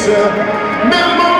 These